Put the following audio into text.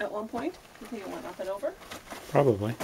At one point? You think it went up and over? Probably.